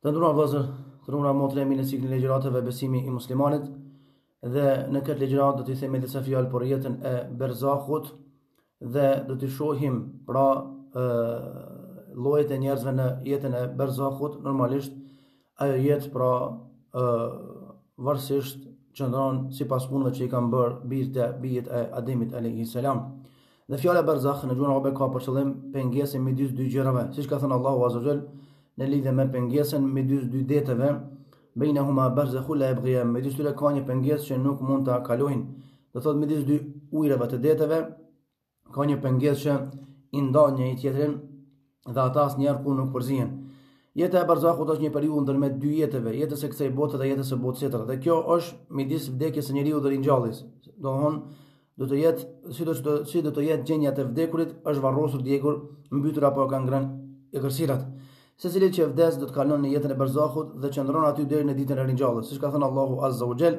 Të nderuar vëllezër, të nderuara motra jemi në ciklin e ligjëratave besimi i muslimanit, dhe në këtë ligjëratë do t'i themi disa fjalë për jetën e Berzahut dhe do t'i shohim pra llojet e njerëzve në jetën e Berzahut, normalisht ajo jetë pra varësisht qëndron sipas punëve që i kanë bërë bijtë e bijtë e Ademit alayhi salam. Dhe fjala barzakh në gjuhën arabe ka për qëllim pengesën midis dy gjërave, siç ka thënë Allahu Azza Jall në lidhje me pengesën midis dy deteve, bainahuma barzakhu la yabghiyan, midis tyre ka një pengesë që nuk mund ta kalojnë. Do thotë midis dy ujërave të deteve ka një pengesë që i ndan njëri-tjetrin dhe ata asnjëherë kurrë nuk përzihen. Jeta e barzakut është një periudhë ndërmjet dy jetëve, jetës së kësaj bote dhe jetës së botës tjetër. Dhe kjo është midis vdekjes së njeriut dhe ringjalljes. Domthon do të jetë sido të sido të jetë gjendja e të vdekurit është varrosur djegur, mbytur apo e kanë ngrënë egërsirat. Secili që vdes do të kalon në jetën e barzakut dhe qëndron aty deri në ditën e ringjalljes, siç ka thënë Allahu Azza wa Jall.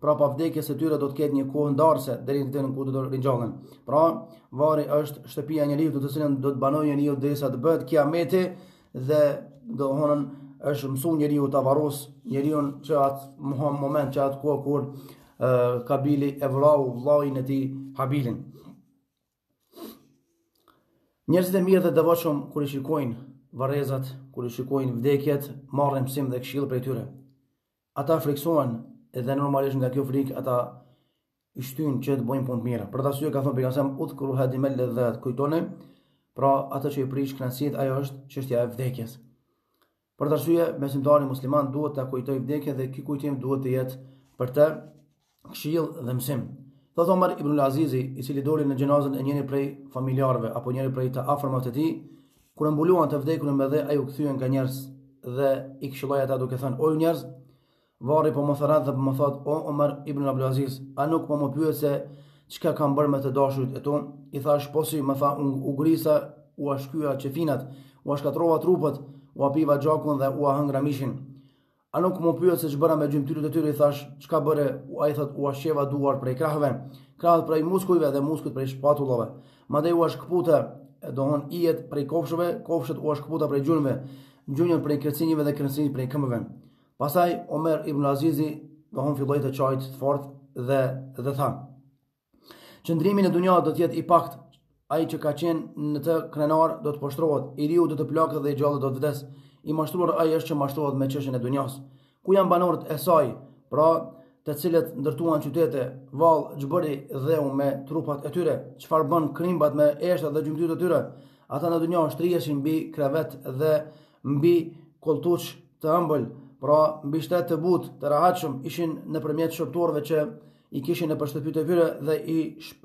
prapa vdekjes së tyre do të ketë një kohë ndarëse deri në ditën kur do të ringjallen. Pra, varri është shtëpia e njeriut në të cilën do të banojë njeriu derisa të bëhet kiameti dhe domethënë është mësuar njeriu ta varrosë njeriun që atë mohon moment që atë kohë kur uh, Kabili e vrau vllajin e tij Habilin. Njerëzit e mirë dhe të devotshëm kur i shikojnë varrezat, kur i shikojnë vdekjet, marrin mësim dhe këshillë prej tyre. Ata frikësohen dhe normalisht nga kjo frikë ata i shtyn që të bëjnë punë të mira. Për atë arsye ka thënë pejgamberi a.s. udhkuru hadimel ladhat, kujtoni pra atë që i prish kënaqësitë, ajo është çështja e vdekjes. Për atë arsye besimtari musliman duhet ta kujtojë vdekjen dhe ky kujtim duhet të jetë për të këshillë dhe mësim. Thot Omar ibn al-Azizi, i cili doli në xhenazen e njërit prej familjarëve apo njërit prej të afërmve të tij, kur e mbuluan të vdekurin me dhe ai u kthye nga njerëzit dhe i këshilloi ata duke thënë: "O njerëz, varri po më thërret dhe po më thot: O Omar ibn al-Aziz, a nuk po më pyet se çka kam bërë me të dashurit e tu?" I thash: "Po si, më tha, ua grisa, ua shqeva qefinat, ua shkatërrova trupat, ua piva gjakun dhe ua hëngra mishin." A nuk më pyet se ç'bëra me gjymtyrët e tyre, i thash, çka bëre, ai thotë, ua shqeva duart prej krahëve, krahët prej muskujve dhe muskujt prej shpatullave. Madej ua shkëputa, dohon ijet prej kofshëve, kofshët ua shkëputa prej gjunjëve, gjunjët prej kërcinjve dhe kërcinjtë prej këmbëve. Pastaj Omer ibn Azizi, dohon filloi të qajtë të fortë dhe dhe tha, Qëndrimi në dunja do të jetë i paktë. Ai që ka qenë në të krenar do të poshtrohet, i riu do të plaket dhe i gjalli do të vdesë. I mashtruar ai është që mashtrohet me çështjen e dunjas. Ku janë banorët e saj, pra të cilët ndërtuan qytete, vallë, ç'bëri dheu me trupat e tyre, çfarë bënë krimbat me eshtra dhe gjymtyrët e tyre? Ata në dunja shtriheshin mbi krevet dhe mbi kolltuq të ëmbël, pra mbi shtrat të butë, të rehatshëm, ishin nëpërmjet shërbëtorëve që i kishin nëpër shtëpitë e tyre dhe i,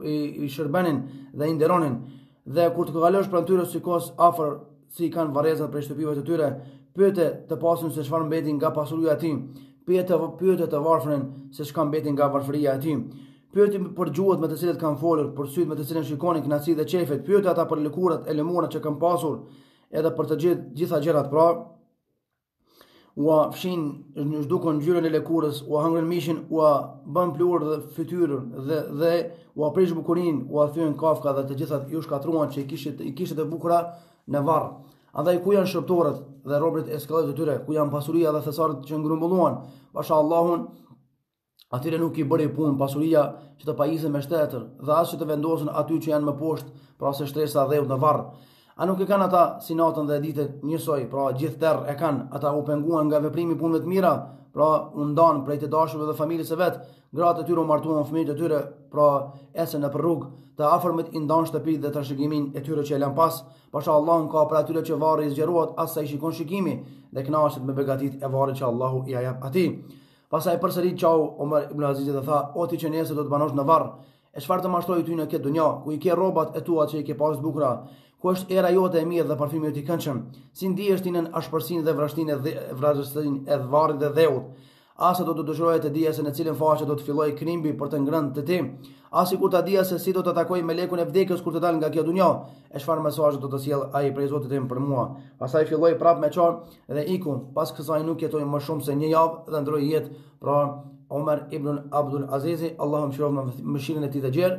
i, i shërbenin dhe i nderonin, dhe kur të kalosh pranë tyre shiko sa afër si i kanë varrezat prej shtëpive të tyre, pyete të pasurin se çfarë mbeti nga pasuria e tij, pyete, pyete të varfërin se çka mbeti nga varfëria e tij, pyete për gjuhët me të cilat kanë folur, për sytë me të cilën shikonin kënaqësi dhe qejfet, pyete ata për lëkurat e lëmuara që kanë pasur, edhe për të gjithë gjitha gjërat pra, ua fshinë, zhdukën ngjyrën e lëkurës, ua hëngrën mishin, ua bënë pluhur edhe fytyrën dhe dhe ua prish bukurinë, ua thyen kafka dhe të gjithat iu shkatërruan që i kishin i kishin të bukura në varr. Andaj ku janë shërbëtorët dhe robërit e skllevërit e tyre, ku janë pasuria dhe thesaret që ngrumbulluan, pasha Allahun, Atyre nuk i bëri punë pasuria që të pajisen me shtretër dhe as që të vendosen aty që janë më poshtë, pra se shtresa dheut në varr. A nuk e kanë ata si natën dhe ditën njësoj, pra gjithë terr e kanë, ata u penguan nga veprimi i punëve të mira, pra u ndanë prej të dashurve dhe familjes së vet, gratë e tyre u martuan fëmijët e tyre, pra ecën nëpër rrugë, të afërmit i ndanë shtëpitë dhe trashëgimin e tyre që e lanë pas. Pasha Allahun ka prej atyre që varri i zgjerohet aq sa i shikon shikimi dhe kënaqet me begatitë e varrit që Allahu ia jep atij. Pastaj përsëri qau Omer ibn Azizi dhe tha, o ti që nesër do të banosh në varr, e çfarë të mashtroi ty në këtë dunja, ku i ke rrobat e tua që i ke pas të bukura, ku është era jote e mirë dhe parfymi yt i këndshëm, si ndihesh ti nën ashpërsinë dhe vrashtinë e vrazhdësinë e varrit dhe dheut. Ah sa do të dëshiroja të dija se në cilën faqe do të fillojë krimbi për të ngrënë te ti, ah sikur ta dija se si do ta takoj melekun e vdekjes kur të dal nga kjo dunja, e çfarë mesazhi do të sjellë ai prej Zotit tim për mua. Pastaj filloi prapë me qa, dhe iku. Pas kësaj nuk jetoi më shumë se një javë dhe ndërroi jetë. Pra, Omer ibn Abdul Azizi, Allahu e mëshiroftë me mëshirën e tij të gjerë,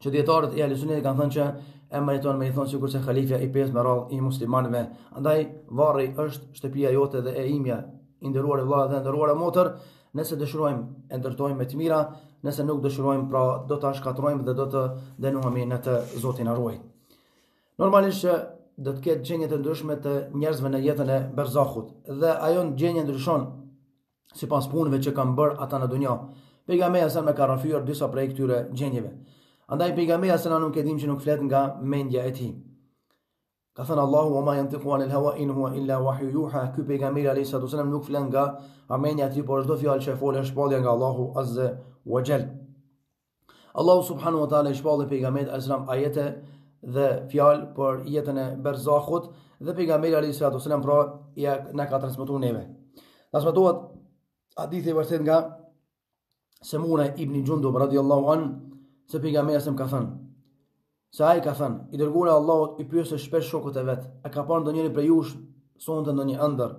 që dijetarët e Ehli Sunetit kanë thënë që e meriton me i thonë sikurse khalifja i pestë me radhë i muslimanëve. Andaj, varri është shtëpia jote dhe e imja, i nderuar vëlla dhe e nderuar motër, nëse dëshirojmë e ndërtojmë me të mira, nëse nuk dëshirojmë, pra do ta shkatërrojmë dhe do të dënohemi në të Zoti na ruajt. Normalisht që do të ketë gjendje të ndryshme të njerëzve në jetën e berzahut dhe ajo gjendje ndryshon sipas punëve që kanë bërë ata në dunja. Pejgamberi alejhi selam ka rrëfyer disa prej këtyre gjendjeve. Andaj pejgamberi alejhi selam nuk e dim që nuk flet nga mendja e tij. Ka thënë Allahu wa ma yantiqu anil hawa in huwa illa wahyu yuha. Ky pejgamberi alayhi salatu wasallam nuk flet nga mendja e tij, por çdo fjalë që e fol është shpallje nga Allahu azza wa jall. Allahu subhanahu wa taala i shpalli pejgamberit alayhis salam ajete dhe fjalë për jetën e Berzahut dhe pejgamberi alayhis salam pra na ka transmetuar neve. Transmetohet hadithi i vërtetë nga Semura ibn Jundub radhiyallahu an se pejgamberi alayhis salam ka thënë Se ai ka thënë, i dërguari i Allahut i pyeste shpesh shokët e vet, a ka parë ndonjëri prej jush sonte ndonjë ëndërr?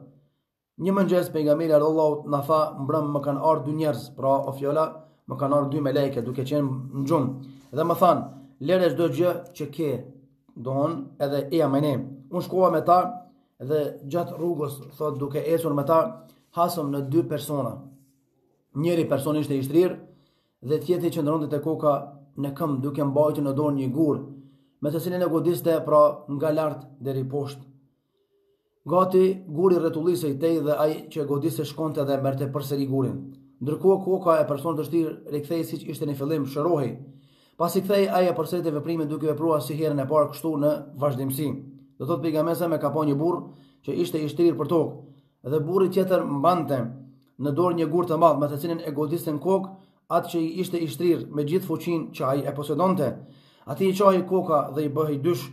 Një mëngjes pejgamberi i Allahut na tha, mbrëm më kanë ardhur dy njerëz, pra o fjala, më kanë ardhur dy meleke duke qenë në gjumë. Dhe më thanë, lëre çdo gjë që ke, domethënë edhe eja me ne. Unë shkova me ta dhe gjatë rrugës, thotë duke ecur me ta, hasëm në dy persona. Njëri person ishte i shtrirë dhe tjetri qëndronte te koka në këmbë duke mbajtur në dorë një gur, me të cilin e godiste pra nga lart deri poshtë. Gati, guri rrotullisej tej dhe ai që e godiste shkonte dhe merrte përsëri gurin. Ndërkohë koka e personit të shtrirë rikthehej siç ishte në fillim, shërohej. Pasi kthehej ai e përsëriti veprimin duke vepruar si herën e parë kështu në vazhdimësi. Do thotë pejgamberi alayhis salam ka pa një burrë që ishte i shtrirë për tokë dhe burri tjetër mbante në dorë një gur të madh me të cilin e godiste në kokë atë që ishte i shtrirë me gjithë fuqinë që ai e posedonte. Atij i çahej koka dhe i bëhej dysh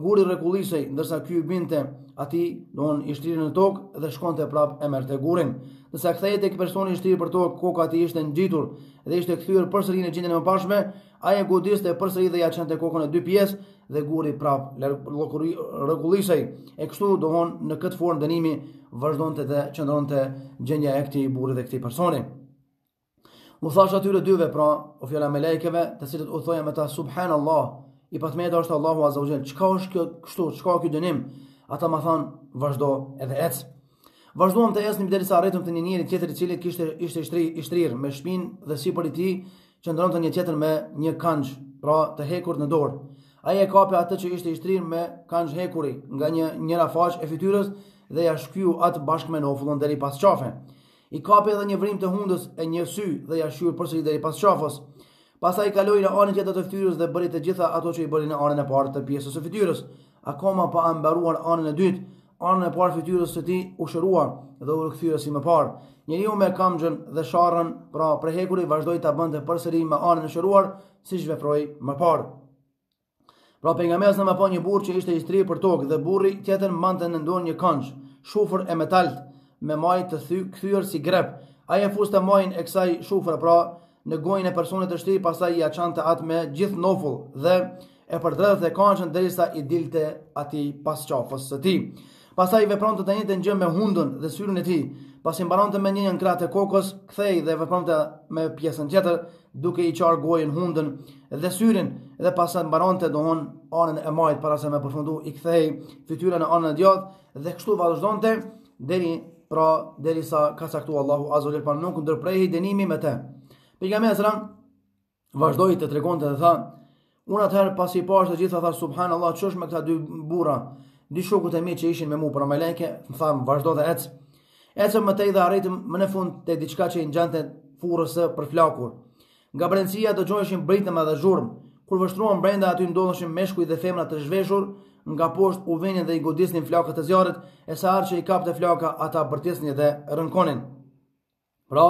Guri rrekullisej ndërsa ky i binte atij, domethënë i shtriri në tokë dhe shkonte prapë e merrte gurin. Ndërsa kthehej tek personi i shtrirë për tokë, koka e tij ishte ngjitur dhe ishte kthyer përsëri në gjendjen e mëparshme, ai e godiste përsëri dhe ia çante kokën në dy pjesë dhe guri prapë rrekullisej. E kështu domethënë në këtë formë dënimi vazhdonte dhe qëndronte gjendja e këtij burri dhe këtij personi. U thashë atyre dyve pra, o fjala melaikeve, të cilët udhëtoja me ta subhan Allah, i pa të meta është Allahu Azza ue Xhel, çka është kjo kështu, çka ky dënim, ata më thanë, vazhdo edhe ec. Vazhduam të ecnim derisa arritëm te një njeri tjetër i cili kishte ishte i shtri, i shtrirë me shpinë dhe sipër tij qëndronte një tjetër me një kanxhë, pra të hekurt në dorë. Ai e kapi atë që ishte i shtrirë me kanxhë hekuri nga një njëra faqe e fytyrës dhe ia shqyu atë bashkë me nofullën deri pas qafe. I kapi edhe një vrimë të hundës e një sy dhe ia shqyu përsëri deri pas qafës. Pastaj kaloi në anën tjetër të fytyrës dhe bëri të gjitha ato që i bëri në anën e parë të pjesës së fytyrës. Akoma pa e mbaruar anën e dytë, ana e parë e fytyrës së tij u shërua dhe u rikthye si më parë. Njeriu me kanxhën dhe sharrën, pra prej hekuri vazhdoi ta bënte përsëri me anën e shëruar, siç veproi më parë. Pra pejgamberi alayhis salam pa një burrë që ishte i shtrirë për tokë dhe burri tjetër mbante në dorë një kanxhë, shufër e metaltë me majë të thy, kthyer si grep. Ai e fuste majën e kësaj shufre, pra në gojën e personit të shtrirë, pastaj ia çante atë me gjithë nofull dhe e përdredhte kanxhën derisa i dilte atij pas qafës së tij. Pastaj vepronte të njëjtën gjë me hundën dhe syrin e tij. Pasi mbaronte me njërin krah të kokës, kthehej dhe vepronte me pjesën tjetër, duke i çarë gojën hundën dhe syrin, dhe pa e mbaronte dohon anën e majtë para se me përfundu i kthehej fytyra në anën e djathtë dhe kështu vazhdonte deri pra derisa ka caktu Allahu Azza wa Jalla, pra nuk ndërprehej dënimi me të. Pejgamberi sallallahu Vazhdoi të tregonte dhe tha, unë atëherë pasi i pashë të gjitha, tha, subhanallah, çka është me këta dy burra, dy shokët e mi që ishin me mu pra melekët, më thanë, vazhdo dhe ec. Ecëm më tej dhe arritëm më në fund te diçka që i ngjante furrës së përflakur. Nga brendësia dëgjoheshin britma dhe zhurmë, kur vështruam brenda aty ndodheshin meshkuj dhe femra të zhveshur, nga poshtë u vinin dhe i godisnin flakët e zjarrit, e sa herë që i kapte flaka, ata bërtisnin dhe rënkonin. Pra,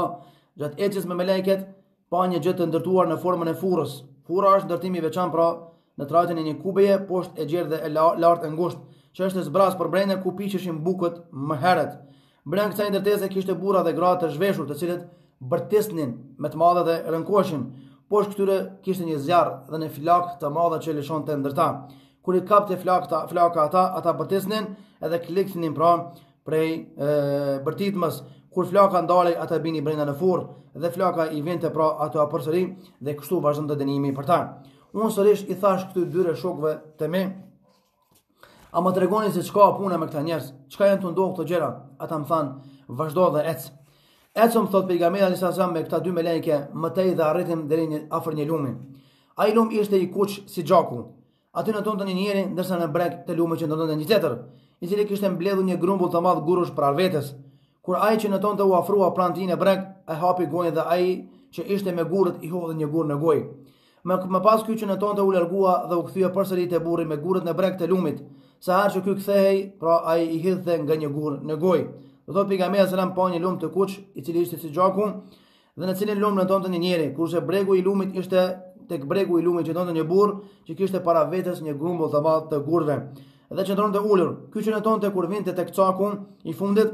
gjatë ecjes me meleket, pa një gjë të ndërtuar në formën e furrës. Furra është ndërtimi i veçantë pra në trajtën e një kubeje poshtë e gjerë dhe lart e ngushtë, që është e zbrazë përbrenda ku piqeshin bukët më herët. Brenda kësaj ndërtese kishte burra dhe gra të zhveshur, të cilët bërtisnin me të madhe dhe rënkoheshin. Poshtë këtyre kishte një zjarr dhe një flakë të madhe që lëshonte ndër ta. Kur i kapte flakta, flaka ata, ata bërtisnin edhe klikthnin pra prej e, bërtitmës, kur flaka ndalej ata binin brenda në furrë dhe flaka i vinte pra ata përsëri dhe kështu vazhdonte dënimi për ta. Unë sërish i thashë këtyre dy shokëve të mi, a më tregoni se çka puna me këta njerëz, çka janë tu ndodh këto gjëra, ata më thanë, vazhdo dhe ec. Ecëm thotë pejgamberi alejhi selam me këta dy melekë, më tej dhe arritëm deri afër një lumi. Ai lumë ishte i kuq si gjaku, Aty notonte një njeri, ndërsa në breg të lumit qëndronte një tjetër, i cili kishte mbledhur një grumbull të madh gurësh para vetes. Kur ai që notonte u afrua pranë tij në breg, e hapi gojën dhe ai që ishte me gurët i hodhi një gur në gojë. Më, më pas ky që notonte u largua dhe u kthye përsëri te burri me gurët në breg të lumit, sa herë që ky kthehej, pra ai i hidhte nga një gur në gojë. Do thotë pejgamberi sallallahu alajhi wasallam pa një lumë të kuq, i cili ishte si gjaku, dhe në cilin lumë notonte një njeri, kurse bregu i lumit ishte tek bregu i lumit qëndronte një burrë që kishte para vetes një grumbull të madh të gurëve dhe qëndronte ulur. Ky që notonte kur vinte tek caku i fundit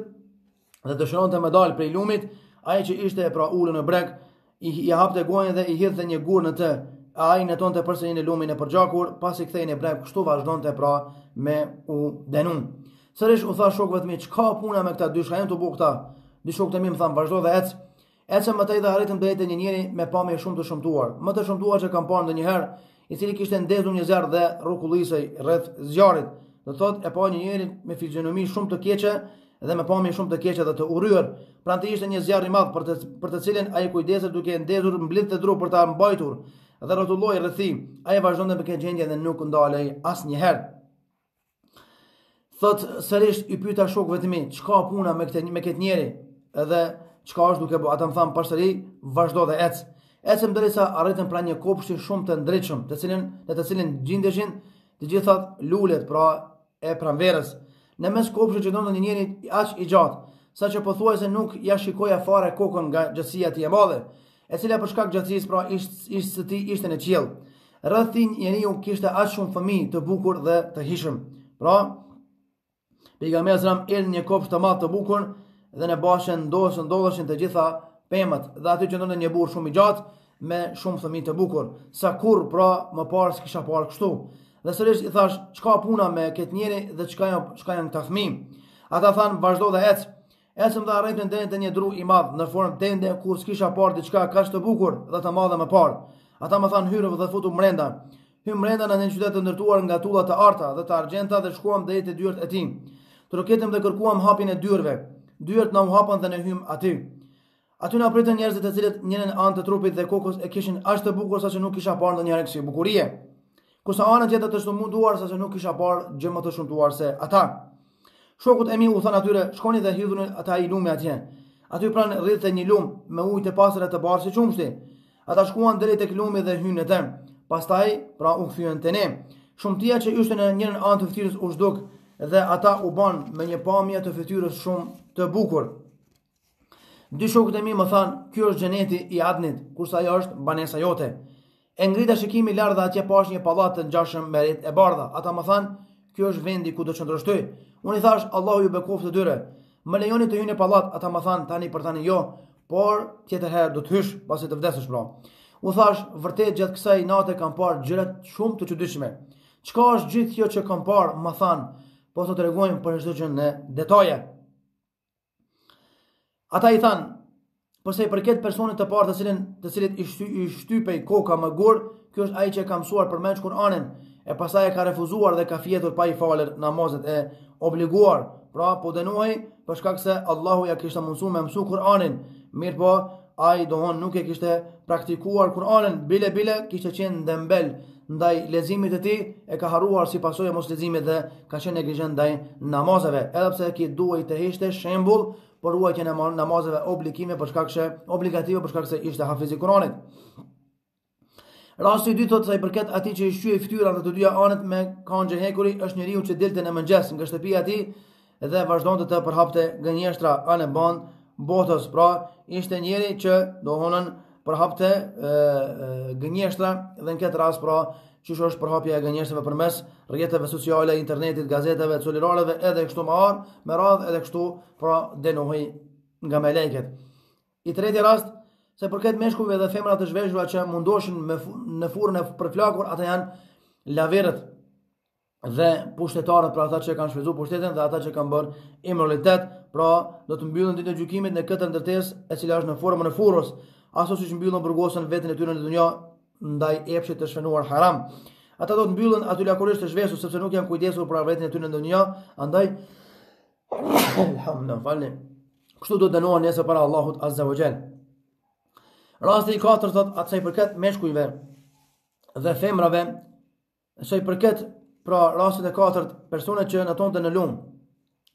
dhe dëshironte me dal prej lumit, ai që ishte pra ulur në breg i, i hapte gojën dhe i hidhte një gur në të. Ai notonte përsëri në lumin e përgjakur, pasi kthehej në breg, kështu vazhdonte pra me u dënu. Sërish u thashë shokëve të mi, çka ka puna me këta dy, çka janë tu bë këta? Dy shokët e mi më thanë, vazhdo dhe ec. Ecëm më tej dhe arritëm drejt një njeri me pamje shumë të shëmtuar. Më të shëmtuar që kam parë ndonjëherë, i cili kishte ndezur një zjarr dhe rrokullisej rreth zjarrit. Do thotë e pa një njeri me fizionomi shumë të keqe dhe me pamje shumë të keqe dhe të urryer. Pranë tij ishte një zjarr i madh për të për të cilin ai kujdesej duke ndezur mblidhte dru për ta mbajtur dhe rrotullohej rreth tij. Ai vazhdonte me këtë gjendje dhe nuk ndalej asnjëherë. Thot sërisht i pyeta shokëve të mi, çka puna me këtë me këtë njeri? Edhe çka është duke bë? Ata më thanë pastaj vazhdo dhe ec. Ecëm derisa arritëm pranë një kopshti shumë të ndritshëm, të cilin në të cilin gjindeshin të gjithat lulet pra e pranverës. Në mes kopshtit qëndronte një njeri aq i gjatë, sa që pothuajse nuk ja shikoja fare kokën nga gjatësia e tij e madhe. e cila për shkak gjatësisë pra ishte së tij ishte në qiell. Rreth atij njeriu kishte aq shumë fëmijë të bukur dhe të hijshëm. Pra, pejgamberi sallallahu alajhi wasallam erdhi në një kopsht të madh të bukur dhe në bahçen ndosën ndodhëshin të gjitha pemët dhe aty qëndronte një burrë shumë i gjatë me shumë fëmijë të bukur. Sa kurr pra më parë s'kisha parë kështu. Dhe sërish i thash, çka puna me këtë njeri dhe çka janë çka janë këta fëmijë. Ata thanë, vazhdo dhe ec. Ecëm dhe arritëm deri te një dru i madh në formë tende kurrë s'kisha parë diçka kaq të bukur dhe të madhe më parë. Ata më thanë hyr dhe futu brenda. Hym brenda në një qytet të ndërtuar nga tulla të arta dhe të argjenta dhe shkuam deri te dyert e tij. Trokitëm dhe kërkuam hapjen e dyerve. Dyert na u hapën dhe ne hym aty. Aty na pritën njerëzit të cilët njërën anë të trupit dhe kokës e kishin aq të bukur saqë nuk kisha parë ndonjëherë kësi bukurie. Kurse anën tjetër të shëmtuar saqë nuk kisha parë gjë më të shëmtuar se ata. Shokët e mi u thanë atyre, shkoni dhe hidhuni te ai lumi atje. Aty pranë rridhte një lum me ujë të pastër e të bardhë si qumshti. Ata shkuan deri tek lumi dhe hynë në të. Pastaj, pra u kthyen te ne. Shëmtia që ishte në njërën anë të fytyrës u zhduk dhe ata u bën me një pamje të fytyrës shumë të bukur. Dy shokët e mi më thanë, ky është xheneti i adnit, kurse ajo është banesa jote. E ngrita shikimin lart dhe atje pash një pallat të ngjashëm me retë e bardha. Ata më thanë, ky është vendi ku do të qëndrosh ti. Unë i thash, Allahu ju bekoftë të dyve. Më lejoni të hyj në pallat, ata më thanë tani për tani jo, por tjetër herë do të hysh pasi të vdesësh pra. U thash, vërtet gjatë kësaj nate kam parë gjëra shumë të çuditshme. Çka është gjithë kjo që kam parë, më thanë, po të tregojmë për çdo gjë në detaje. Ata i thanë, për sa i përket personit të parë të cilin të cilit i, shty, i shtypej koka me gurë, ky është ai që e ka mësuar përmendsh Kur'anin, e pastaj e ka refuzuar dhe ka fjetur pa i falur namazet e obliguar. Pra, po dënohej për shkak se Allahu ja kishte mundësu me mësu Kur'anin, mirëpo Ai dohon nuk e kishte praktikuar Kur'anin, bile bile kishte qenë dembel ndaj leximit të tij, e ka harruar si pasojë mosleximit dhe ka qenë neglizhent ndaj namazeve, edhe pse ky duhej të ishte shembull për ruajtjen e namazeve obligime për shkak se obligative për shkak se ishte hafiz i Kur'anit. Rasti i dytë thotë sa i përket atij që i shqyhej fytyra në të dyja anët me kanxhe hekuri, është njeriu që dilte në mëngjes nga shtëpia e tij dhe vazhdonte të përhapte gënjeshtra anembanë botës. Pra, ishte njeri që domethënë përhapte gënjeshtra dhe në këtë rast pra që është përhapja e gënjeshtëve për mes rjetëve sociale, internetit, gazetave, celularëve, edhe kështu më arë, me radhë edhe kështu, pra dënohej nga melekët. I treti rast, sa i përket meshkujve dhe femrave të zhveshura që mundoshin në furrën e përflakur, ata janë laviret dhe pushtetarët për ata që kanë shfryzu pushtetin dhe ata që kanë bërë imoralitet, pra do të mbyllen ditën e gjykimit në këtë ndërtesë e cila është në formën e furrës, ashtu siç mbyllën burgosën veten e tyre në dunja ndaj epshit të shfrenuar haram. Ata do të mbyllen aty lakuriq të zhveshur sepse nuk janë kujdesur për avretin e tyre në dunja, andaj Alhamdulillah, falni. Kështu do të dënohen nesër para Allahut Azza wa Jall. Rasti i katërt thotë sa i përket meshkujve dhe femrave, sa i përket pra rastit të katërt personi që notonte në lumë,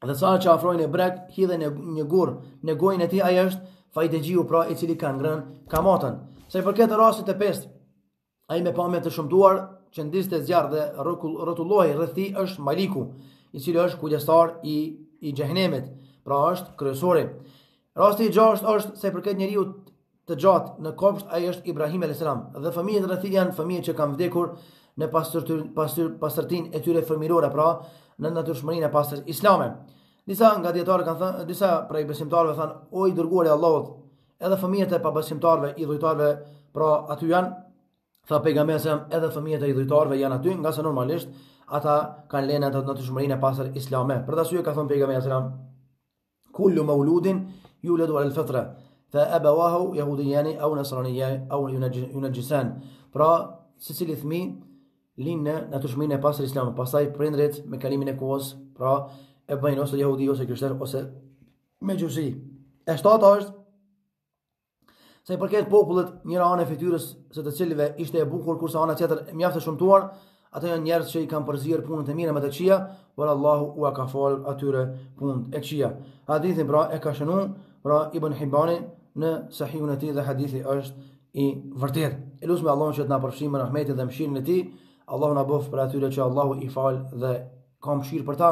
dhe sa herë që afrohej në breg, i hidhej një, një gur në gojën e tij, ai është fajdexhiu pra i cili ka ngrënë kamatën. Sa i përket rastit të pestë, Ai me pamje të shëmtuar, që ndizte zjarr dhe rrotullohej rreth tij është Maliku, i cili është kujdestar i, i xhehenemit, pra është kryesori. Rasti i gjashtë është sa i përket njeriu të gjatë në kopsht, ai është Ibrahim alayhis salam. Dhe fëmijët rreth tij janë fëmijë që kanë vdekur në pastërtinë e tyre fëmijërore, pra në natyrshmërinë e pastër islame. Disa nga dijetarët kanë thënë, disa prej besimtarëve thanë, o i dërguari i Allahut, Edhe fëmijët e pabesimtarëve, idhujtarëve, pra aty janë Tha pejgamberi sa edhe fëmijët e idhujtarëve janë aty, ngase normalisht ata kanë lindur në natyrshmërinë e pastër islame. Për atë arsye ka thënë pejgamberi sa kullu mauludin yuladu ala al-fitra fa abawahu yahudiyan aw nasraniyan aw yumajjisan. Pra, secili fëmijë lind në natyrshmërinë e pastër islame, pastaj prindërit me kalimin e kohës, pra e bëjnë ose jehudi ose krishterë ose mexhusi. E shtata është sa i përket popullit njëra anë e fytyrës së të cilëve ishte e bukur kurse ana tjetër mjaft e shumtuar, ata janë njerëz që i kanë përzier punët e mira me të këqija, por Allahu ua ka fal atyre punët e këqija. Hadithin pra e ka shënuar pra Ibn Hibani në Sahihun e tij dhe hadithi është i vërtetë. E lusim Allahun që të na përfshijë me rahmetin dhe mëshirën e tij. Allahu na bëftë prej atyre që Allahu i fal dhe ka mëshirë për ta.